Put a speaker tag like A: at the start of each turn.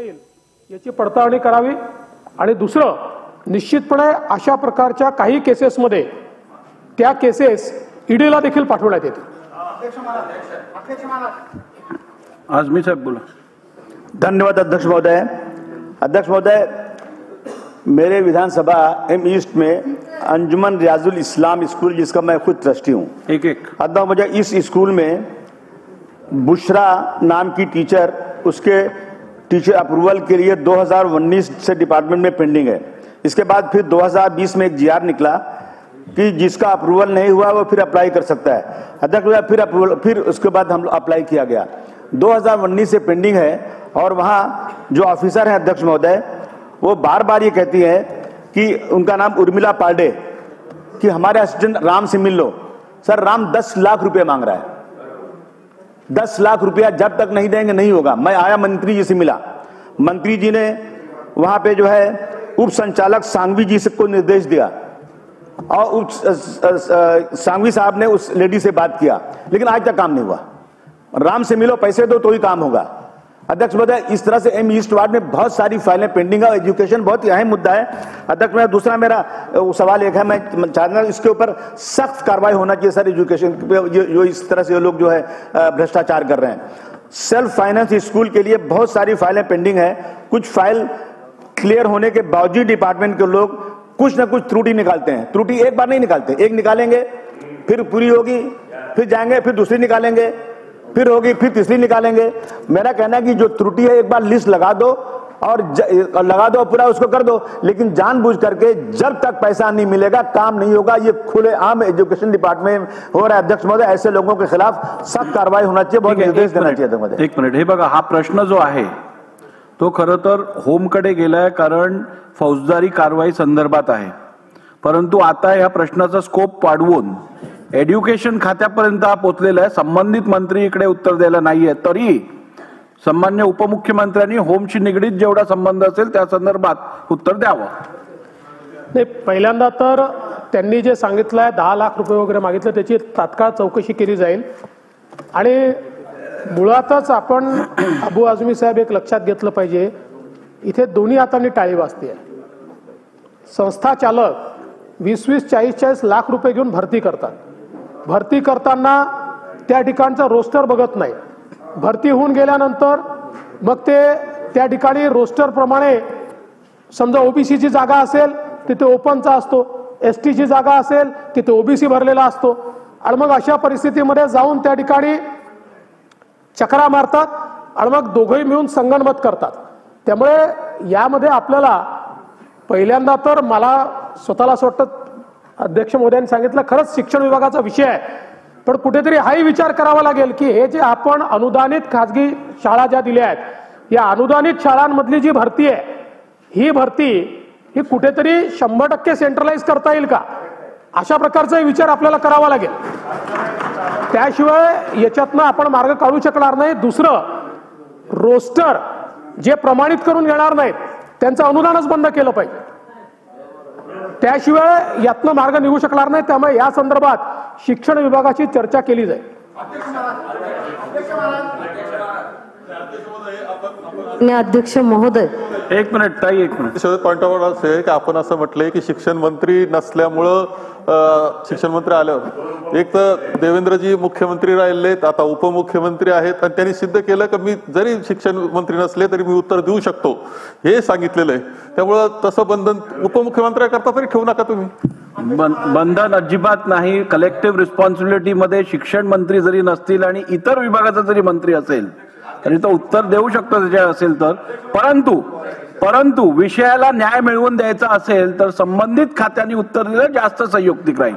A: येईल याची पडताळणी करावी. आणि दुसरं निश्चितपणे अशा प्रकारच्या काही केसेसमध्ये त्या केसेस ईडीला देखील पाठवण्यात येतील.
B: आजमी साहेब बोला.
C: धन्यवाद अध्यक्ष महोदय. अध्यक्ष महोदय मेरे विधानसभा एम ईस्ट में अंजुमन रियाजुल इस्लाम स्कूल जिसका मैं खुद ट्रस्टी हूँ।
B: एक एक।
C: अध्यक्ष मुझे इस स्कूल में बुशरा नाम की टीचर उसके टीचर अप्रूवल के लिए 2019 से डिपार्टमेंट में पेंडिंग है। इसके बाद फिर 2020 में एक जीआर निकला कि जिसका अप्रूवल नहीं हुआ, वो फिर अप्लाई कर सकता है। अध्यक्ष फिर अप्रूवल, फिर उसके बाद हम अप्लाई किया गया। 2019 से पेंडिंग है और वहाँ जो ऑफिसर हैं अध्यक्ष महोदय, वो बार बार ये कहती है कि उनका नाम उर्मिला पांडे, कि हमारे असिस्टेंट राम से मिल लो सर, राम दस लाख रुपये मांग रहा है। दस लाख रुपया जब तक नहीं देंगे, नहीं होगा। मैं आया, मंत्री जी से मिला। मंत्री जी ने वहाँ पे जो है उप संचालक सांगवी जी से को निर्देश दिया। और उप सांगवी साहब ने उस लेडी से बात किया। लेकिन आज तक काम नहीं हुआ। राम से मिलो, पैसे दो तो ही काम होगा। अध्यक्ष महोदय, इस तरह से एम ईस्ट वार्ड में बहुत सारी फाइलें पेंडिंग है एजुकेशन बहुत ही अहम मुद्दा है। अध्यक्ष मेरा दूसरा मेरा सवाल एक है, मैं चाहता इसके ऊपर सख्त कार्रवाई होना चाहिए सर एजुकेशन जो इस तरह से लोग जो है भ्रष्टाचार कर रहे हैं। सेल्फ फाइनेंस स्कूल के लिए बहुत सारी फाइलें पेंडिंग है। कुछ फ़ाइल क्लियर होने के बावजूद डिपार्टमेंट के लोग कुछ ना कुछ त्रुटि निकालते हैं। त्रुटि एक बार नहीं निकालते, एक निकालेंगे, फिर पूरी होगी, फिर जाएँगे, फिर दूसरी निकालेंगे। फिर होगी फिर तीसरी निकालेंगे। मेरा कहना है कि जो त्रुटि है एक बार लिस्ट लगा दो और ज, लगा दो पूरा उसको कर दो। लेकिन जानबूझ करके जब तक पैसा नहीं मिलेगा काम नहीं होगा। ये खुले आम एजुकेशन डिपार्टमेंट हो रहा है अध्यक्ष महोदय ऐसे लोगों के खिलाफ सख्त कार्रवाई होना चाहिए बहुत निर्देश देना चाहिए
B: एक मिनिट हे बघा हा प्रश्न जो आहे तो खरं तर होमकडे गेलाय कारण फौजदारी कारवाई संदर्भात आहे. परंतु आता या प्रश्नाचा स्कोप वाढवून एड्युकेशन खात्यापर्यंत हा पोचलेला आहे. संबंधित मंत्री इकडे उत्तर द्यायला नाहीये. तरी सन्मान्य उपमुख्यमंत्र्यांनी होमशी निगडीत जेवढा संबंध असेल त्या संदर्भात उत्तर द्यावं.
A: नाही पहिल्यांदा तर त्यांनी जे सांगितलं आहे दहा लाख रुपये वगैरे मागितलं त्याची तात्काळ चौकशी केली जाईल. आणि मुळातच आपण अबू आझमी साहेब एक लक्षात घेतलं पाहिजे. इथे दोन्ही हातांनी टाळी वाजते संस्था चालक वीस वीस चाळीस चाळीस लाख रुपये घेऊन भरती करतात. भरती करताना त्या ठिकाणचं रोस्टर बघत नाही. भरती होऊन गेल्यानंतर मग ते त्या ठिकाणी रोस्टरप्रमाणे समजा ओबीसीची जागा असेल तिथे ओपनचा असतो. एस टीची जागा असेल तिथे ओबीसी भरलेला असतो. आणि मग अशा परिस्थितीमध्ये जाऊन त्या ठिकाणी चक्रा मारतात आणि मग दोघंही मिळून संगणमत करतात. त्यामुळे यामध्ये आपल्याला पहिल्यांदा तर मला स्वतःला असं वाटतं अध्यक्ष मोदयांनी सांगितलं खरंच शिक्षण विभागाचा विषय आहे. पण कुठेतरी हाही विचार करावा लागेल की हे जे आपण अनुदानित खाजगी शाळा ज्या दिल्या आहेत या अनुदानित शाळांमधली जी भरती आहे ही भरती ही कुठेतरी शंभर टक्के सेंट्रलाइज करता येईल का? अशा प्रकारचा विचार आपल्याला करावा लागेल. त्याशिवाय याच्यातनं आपण मार्ग काढू शकणार नाही. दुसरं रोस्टर जे प्रमाणित करून घेणार नाहीत त्यांचं अनुदानच बंद केलं पाहिजे. त्याशिवाय यातनं मार्ग निघू शकणार नाही त्यामुळे या संदर्भात शिक्षण विभागाची चर्चा केली जाईल.
D: माननीय अध्यक्ष महोदय.
B: एक मिनिट ताई एक मिनिट.
E: शरद पॉईंट ऑफ असं आहे की आपण असं म्हटलंय की शिक्षण मंत्री नसल्यामुळं शिक्षण मंत्री आलं. एक तर देवेंद्रजी मुख्यमंत्री राहिलेत आता उपमुख्यमंत्री आहेत आणि त्यांनी सिद्ध केलं की मी जरी शिक्षण मंत्री नसले तरी मी उत्तर देऊ शकतो. हे सांगितलेलं आहे. त्यामुळं तसं बंधन उपमुख्यमंत्र्याकरता तरी ठेवू नका तुम्ही.
B: बंधन अजिबात नाही. कलेक्टिव्ह रिस्पॉन्सिबिलिटी मध्ये शिक्षण मंत्री जरी नसतील आणि इतर विभागाचा जरी मंत्री असेल तरी तो उत्तर देऊ शकतो त्याच्या असेल तर. परंतु परंतु विषयाला न्याय मिळवून द्यायचा असेल तर संबंधित खात्यांनी उत्तर दिलं जास्त संयुक्तिक राहील.